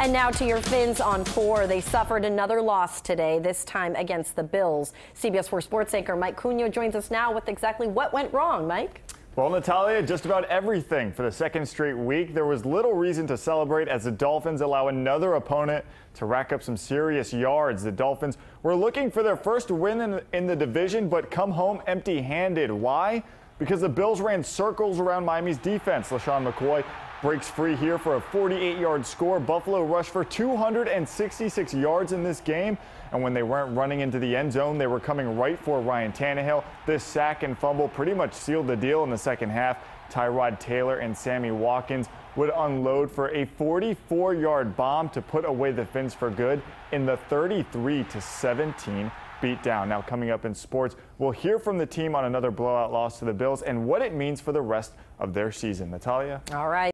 And now to your Fins on four. They suffered another loss today, this time against the Bills. CBS 4 sports anchor Mike Cugno joins us now with exactly what went wrong. Mike? Well, Natalia, just about everything for the second straight week. There was little reason to celebrate as the Dolphins allow another opponent to rack up some serious yards. The Dolphins were looking for their first win in, in the division, but come home empty handed. Why? Because the Bills ran circles around Miami's defense. LeSean McCoy breaks free here for a 48 yard score. Buffalo rushed for 266 yards in this game. And when they weren't running into the end zone, they were coming right for Ryan Tannehill. This sack and fumble pretty much sealed the deal in the second half. Tyrod Taylor and Sammy Watkins would unload for a 44 yard bomb to put away the Fins for good in the 33 to 17 beatdown. Now, coming up in sports, we'll hear from the team on another blowout loss to the Bills and what it means for the rest of their season. Natalia? All right.